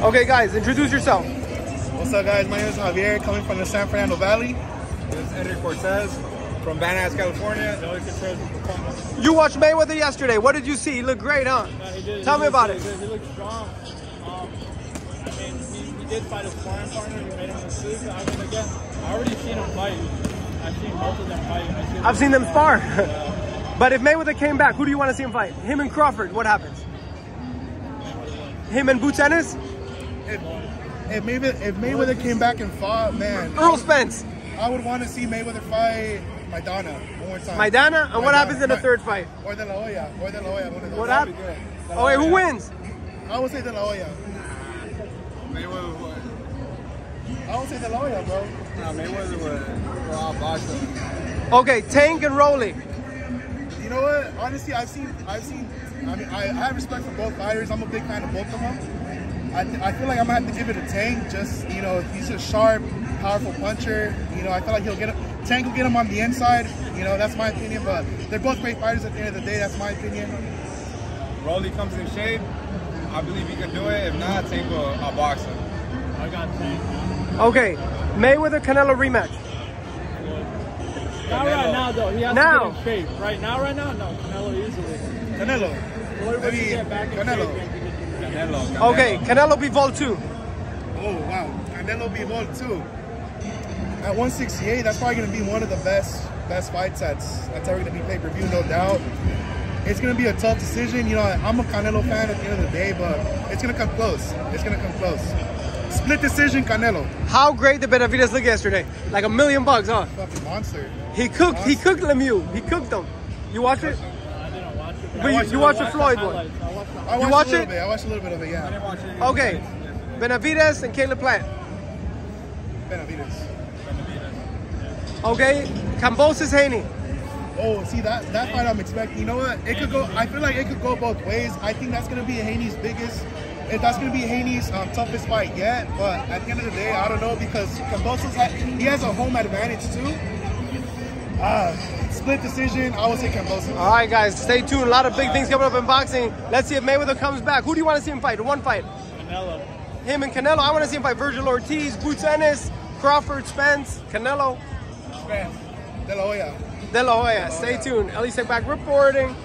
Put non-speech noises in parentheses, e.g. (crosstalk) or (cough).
Okay, guys, introduce yourself. What's up, guys? My name is Javier, coming from the San Fernando Valley. This is Enrique Cortez from Van Nuys, California. Noe Contreras from Tacoma. You watched Mayweather yesterday. What did you see? He looked great, huh? Yeah, he did. Tell He me looked about really it. He looked strong. Um, I mean, he, he did fight a sparring partner. He made him look good. I mean, again, I already seen him fight. I've seen both of them fight. I've seen I've seen them spar. (laughs) but if Mayweather came back, who do you want to see him fight? Him and Crawford, what happens? Him and Boots Ennis? If, if, Mayweather, if Mayweather came back and fought, man, Errol Spence, I would want to see Mayweather fight Maidana one more time. Maidana? And what happens in the third fight? Or De La Hoya. Or De La Hoya. One of those. What That'd happened? be good. Oh, wait, who wins? I would say De La Hoya. Mayweather would. I would say De La Hoya, bro. Nah, Mayweather would go out boxing. Okay, Tank and Rolly. You know what? Honestly, I've seen, I've seen. I mean, I, I have respect for both fighters. I'm a big fan of both of them. I, I feel like I'm gonna have to give it a Tank. Just you know, he's a sharp, powerful puncher. You know, I feel like he'll get him. Tank will get him on the inside. You know, that's my opinion. But they're both great fighters at the end of the day. That's my opinion. Rolly comes in shape. I believe he can do it. If not, Tank will uh, box him. I got Tank. Okay, Mayweather Canelo rematch. Not right now, though. He has Now. to get in shape. Right now, right now, no. Canelo easily. Canelo. What I if he mean, get back in Canelo. Canelo. Canelo. Okay, Canelo Bivol 2. Oh wow, Canelo Bivol too. At 168, that's probably gonna be one of the best best fights that's that's ever gonna be pay per view, no doubt. It's gonna be a tough decision. You know, I'm a Canelo fan at the end of the day, but it's gonna come close. It's gonna come close. Split decision, Canelo. How great did Benavides look yesterday? Like a million bucks, huh? Fucking monster. He cooked, he cooked Lemieux. He cooked them. You watch it? I didn't watch it. But you- watched you it. watched I the Floyd the one. I watched the I You watch a little it? bit. I watched a little bit of it. I Yeah. didn't watch it. Okay. Benavides and Caleb Plant. Benavides. Okay, Kambosos Haney. Oh, see that that fight I'm expecting. You know what? It could go. I feel like it could go both ways. I think that's gonna be Haney's biggest. If that's gonna be Haney's um, toughest fight yet, but at the end of the day, I don't know because Kambosos he has a home advantage too. Uh, split decision. I would say Kambosos. All right, guys, stay tuned. A lot of big things coming up in boxing. Let's see if Mayweather comes back. Who do you want to see him fight? One fight. Canelo. Him and Canelo. I want to see him fight Vergil Ortiz, Boots Ennis, Crawford, Spence, Canelo, Spence, De La Hoya. De La Hoya. Stay tuned. Ellie back reporting.